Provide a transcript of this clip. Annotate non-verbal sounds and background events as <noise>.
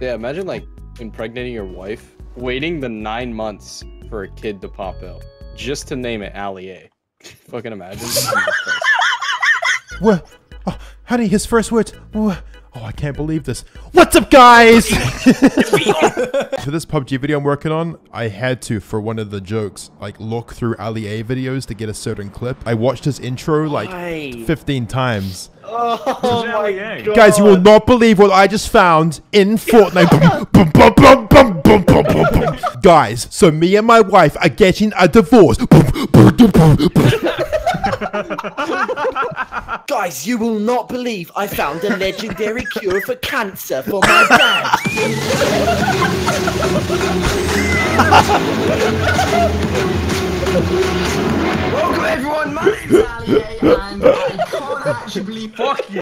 Yeah, imagine like impregnating your wife, waiting the nine months for a kid to pop out, just to name it Ali A. <laughs> Fucking imagine. What? Oh, honey, his first words. What? Oh, I can't believe this. What's up, guys? <laughs> for this PUBG video I'm working on, I had to, for one of the jokes, like look through Ali A videos to get a certain clip. I watched his intro like Why? 15 times. Oh my god. Guys, you will not believe what I just found in Fortnite. Boom, boom, boom. Guys, so me and my wife are getting a divorce. Guys, you will not believe I found a legendary cure for cancer for my dad. Welcome everyone, my name's Ali, and I can't fuck you.